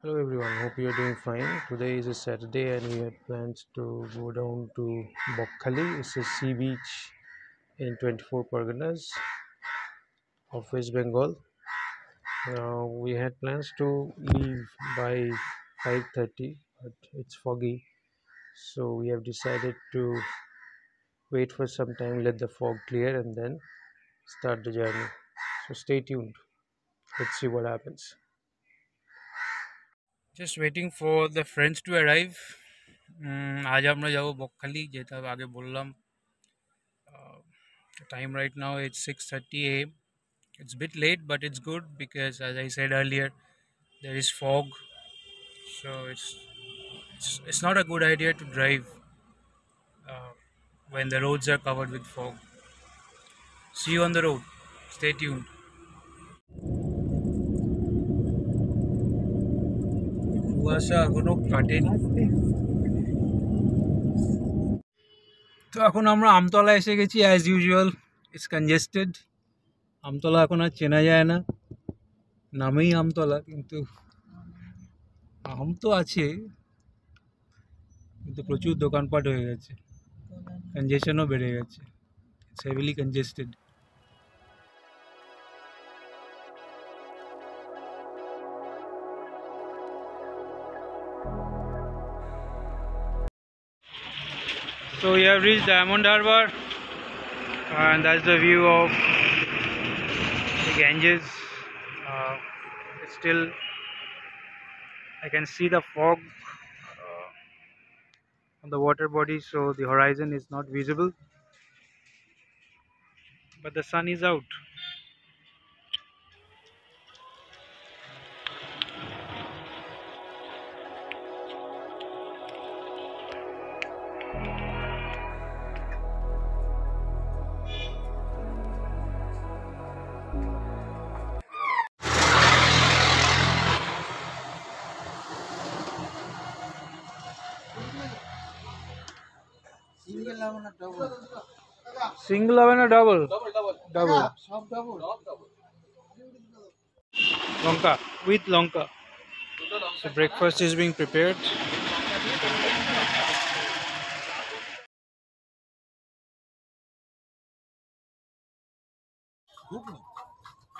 Hello everyone, hope you are doing fine. Today is a Saturday and we had plans to go down to Bakkhali. It's a sea beach in 24 Parganas of West Bengal. Now we had plans to leave by 5:30, but it's foggy, so we have decided to wait for some time, let the fog clear, and then start the journey. So stay tuned. Let's see what happens just waiting for the friends to arrive আজ আমরা যাবো বকখালি যেটা আগে বললাম time right now it's six thirty A it's bit late but it's good because as I said earlier there is fog so it's it's, it's not a good idea to drive uh, when the roads are covered with fog see you on the road stay tuned কুয়াশা এখনও কাটেনি। তো এখন আমরা আমতলা এসে গেছি as usual it's congested Amtala এখন আর চেনা যায় না, নামেই আমতলা, কিন্তু আম তো আছে, কিন্তু প্রচুর দোকানপাট হয়ে গেছে। কনজেশনও বেড়ে গেছে। It's heavily congested So we have reached Diamond Harbour and that's the view of the Ganges. Uh, still, I can see the fog uh, on the water body so the horizon is not visible. But the sun is out. Single হবে না double single double? Double. Double. Double সব double lanka with lanka So breakfast is being prepared.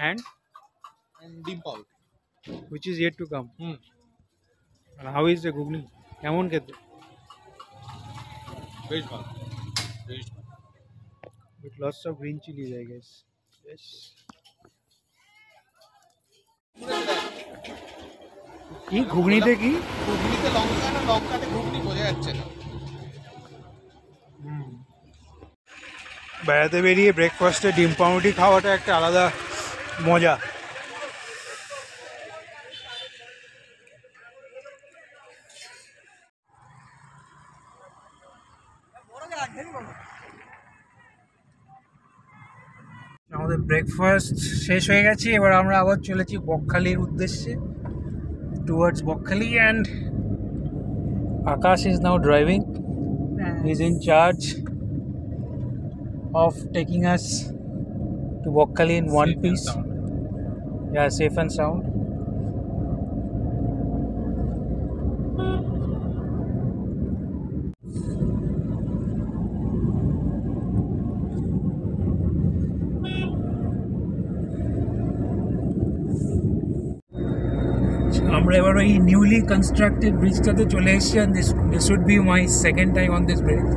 And? And deep out. Which is yet to come. Hmm. And how is the ghugni? কেমন খেতে বেশ ভালো বেশ ভালো With lots of green chilies, I guess. Yes. কি ঘুগনিতে কি ঘুগনিতে লঙ্কা না লঙ্কাতে ঘুগনি বোঝা যাচ্ছে না বেড়াতে বেরিয়ে ব্রেকফাস্টে ডিম পাউরুটি খাওয়াটা একটা আলাদা মজা ব্রেকফাস্ট শেষ হয়ে গেছে এবার আমরা আবার চলেছি বকখালির উদ্দেশ্যে towards Bakkhali and Akash is now driving is in charge of taking us to Bokkali in one Safe and piece. sound. Yeah, safe and sound. constructed bridge chole and this this would be my second time on this bridge.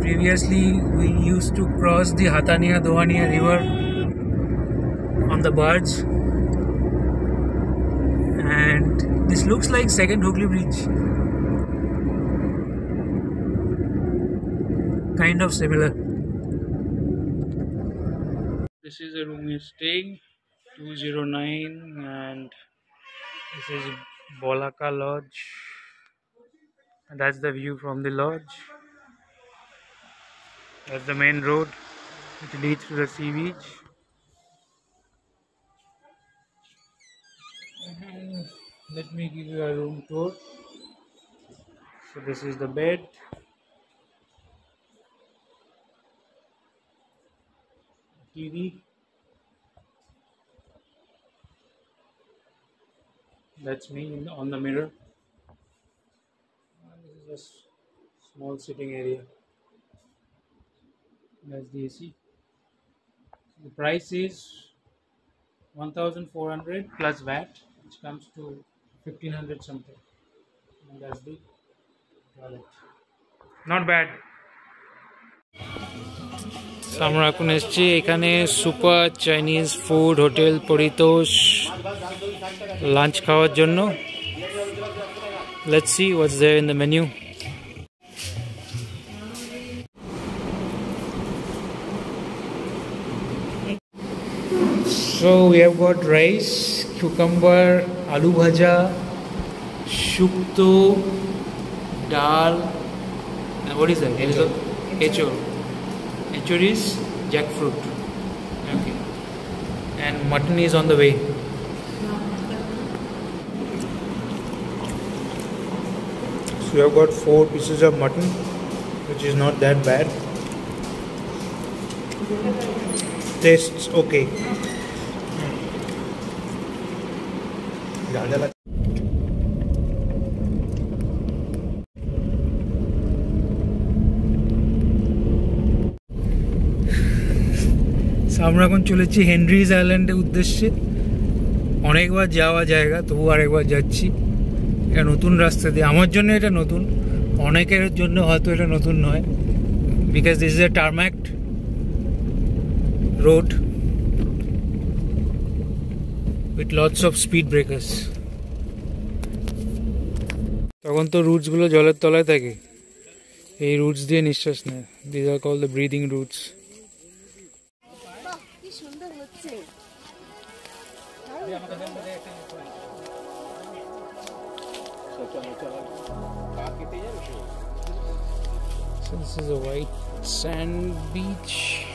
Previously we used to cross the hatania dohania river on the barge. And this looks like second Hooghly bridge. Kind of similar. This is the room we're staying 209 and this is Bolaka Lodge. And that's the view from the lodge. That's the main road which leads to the sea beach and let me give you a room tour. So this is the bed. TV That's me in, on the mirror. And this is just small sitting area. That's the AC. The price is 1400 plus VAT, which comes to 1500 something. And that's the toilet. Not bad. আমরা এখন এসেছি এখানে super Chinese food hotel Paritosh lunch খাওয়ার জন্য। Let's see was there in the menu so we have got rice cucumber aloo bhaja shukto dal what is the echor Echor is jackfruit. Okay. And mutton is on the way. So we have got four pieces of mutton, which is not that bad. Tastes okay. Hmm. আমরা এখন চলেছি Henry's আইল্যান্ডের উদ্দেশ্যে। অনেকবার যাওয়া জায়গা তবু আরেকবার যাচ্ছি। এটা নতুন রাস্তা দিয়ে। আমার জন্য এটা নতুন। অনেকের জন্য হয়তো এটা নতুন নয়। Because this is a tarmacked road with lots of speed breakers তখন তো রুটসগুলো জলের তলায় থাকে। এই রুটস দিয়ে নিঃশ্বাস নেয়। This are call the breathing roots So this is a white sand beach.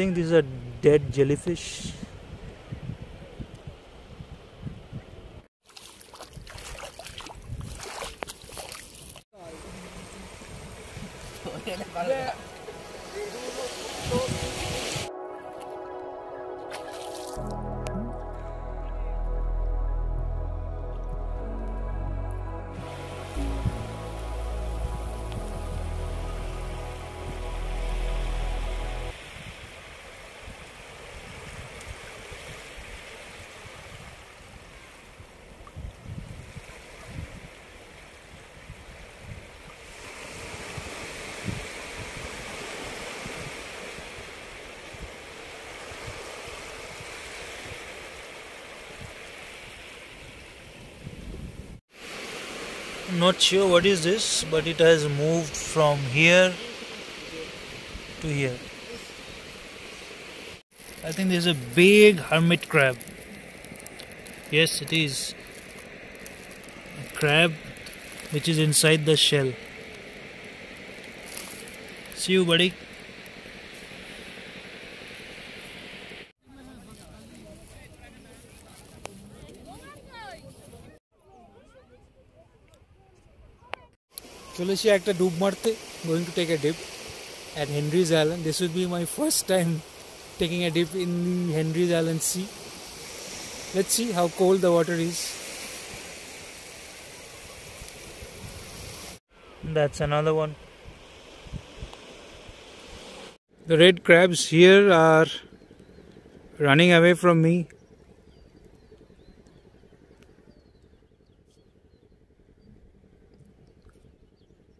Think these are dead jellyfish. Not sure what is this but it has moved from here to here. I think there's a big hermit crab. Yes it is. A crab which is inside the shell. See you buddy চলেছি একটা ডুব মারতে going to take a deep at Henry's Island. This would be my first time taking a dip in the Henry's Island Sea. Let's see how cold the water is. That's another one. The red crabs here are running away from me.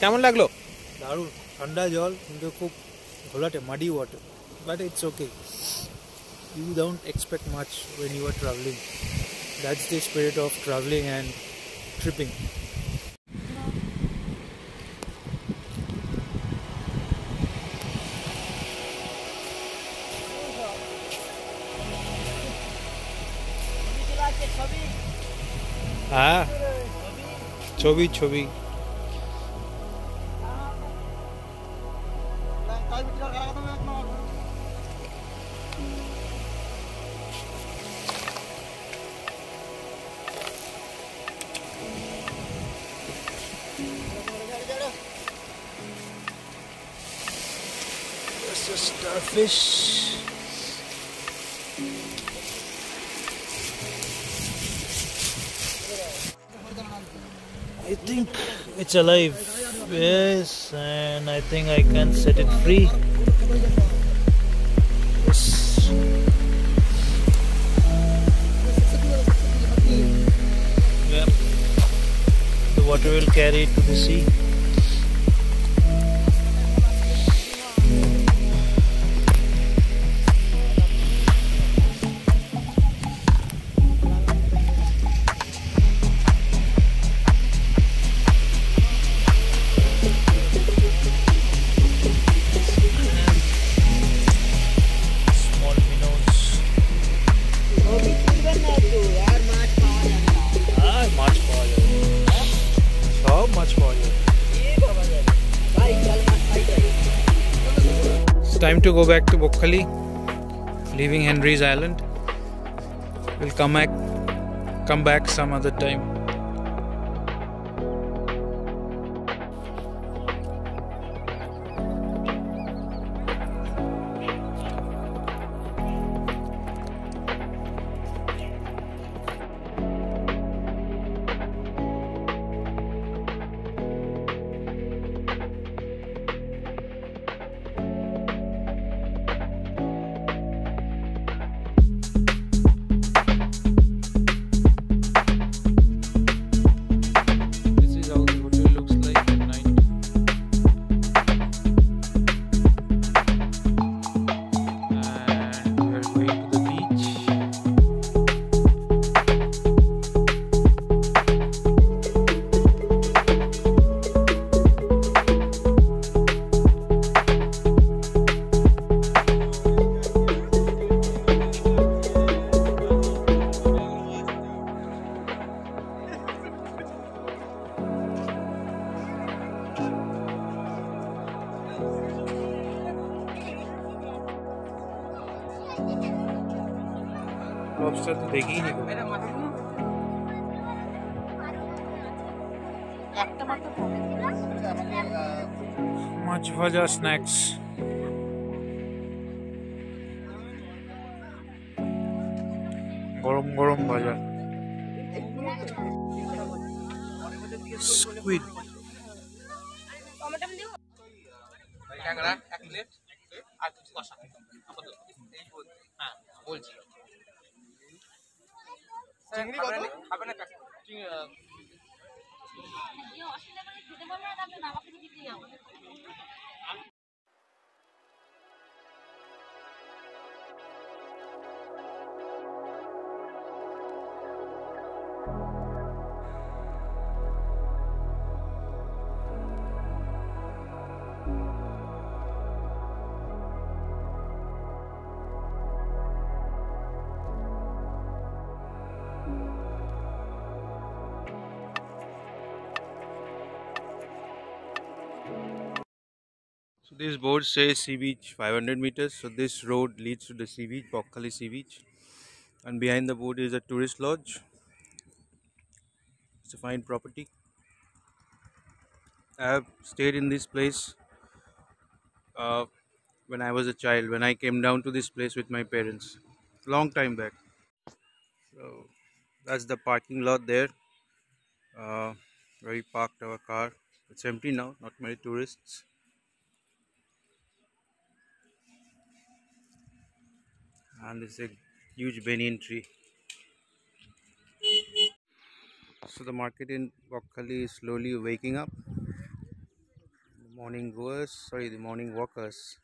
কেমন লাগলো দারুণ ঠান্ডা জল কিন্তু খুব ঘোলাটে muddy water but it's okay you don't expect much when you are travelling that's the spirit of travelling and tripping হ্যাঁ ছবি ছবি A starfish. I think it's alive. Yes, and I think I can set it free. Yep. The water will carry it to the sea. Time to go back to Bakkhali, leaving Henry's Island. We'll come back, come back some other time. Lobster তো দেখেই নি একটা মাত্র পাবে। মাছ ভাজা snacks. গরম গরম ভাজা। স্কুইড। এক প্লেট আর কিছু কষা। হ্যাঁ বলছি। চিংড়ি কত খাবে না চিংড়ি this board says sea beach 500 meters. So this road leads to the sea beach, Bakkhali Sea Beach. And behind the board is a tourist lodge. It's a fine property. I have stayed in this place uh, when I was a child, when I came down to this place with my parents, long time back. So that's the parking lot there, uh, where we parked our car. It's empty now, not many tourists. And this is a huge banyan tree. So the market in Bakkhali is slowly waking up. morning goers sorry the morning walkers.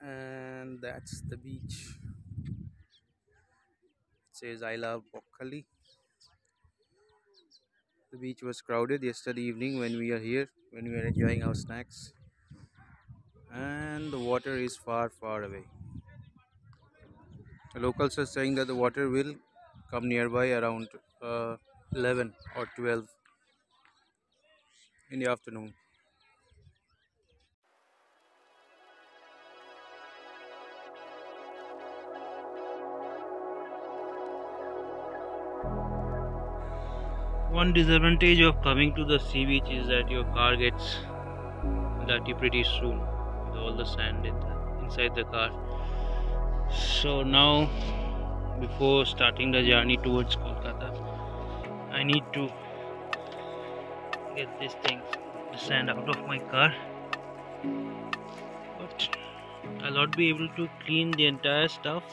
And that's the beach. It says i love bakkhali the beach was crowded yesterday evening when we are here when we are enjoying our snacks. And the water is far far away. the locals are saying that the water will come nearby around uh, 11 or 12 in the afternoon One disadvantage of coming to the sea beach is that your car gets dirty pretty soon with all the sand inside the car. So now, before starting the journey towards Kolkata, I need to get these things, the sand out of my car. But I'll not be able to clean the entire stuff.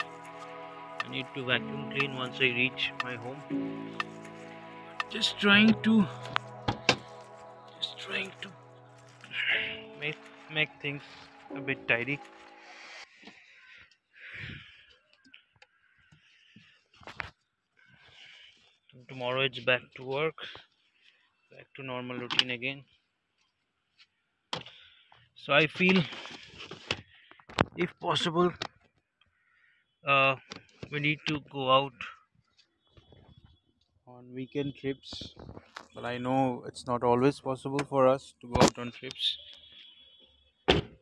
I need to vacuum clean once I reach my home just trying to just trying to make make things a bit tidy tomorrow it's back to work back to normal routine again. So i feel if possible uh, we need to go out on weekend trips. But i know it's not always possible for us to go out on trips.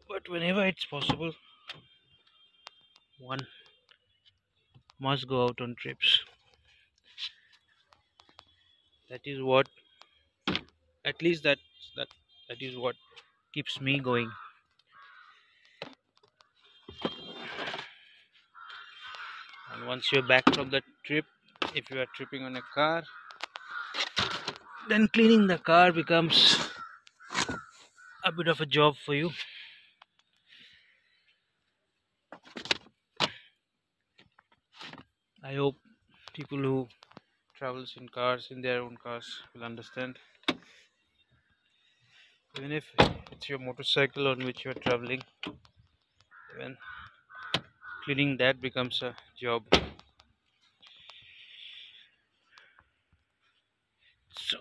But whenever it's possible one must go out on trips that is what at least that that that is what keeps me going. And once you're back from the trip if you are tripping on a car then cleaning the car becomes a bit of a job for you. I hope people who travels in cars in their own cars will understand. Even if it's your motorcycle on which you're traveling even cleaning that becomes a job. So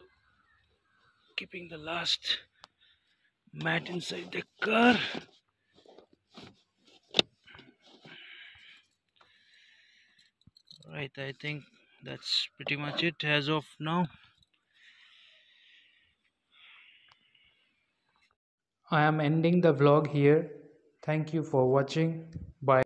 keeping the last mat inside the car. Right i think that's pretty much it as of now I am ending the vlog here. Thank you for watching. Bye.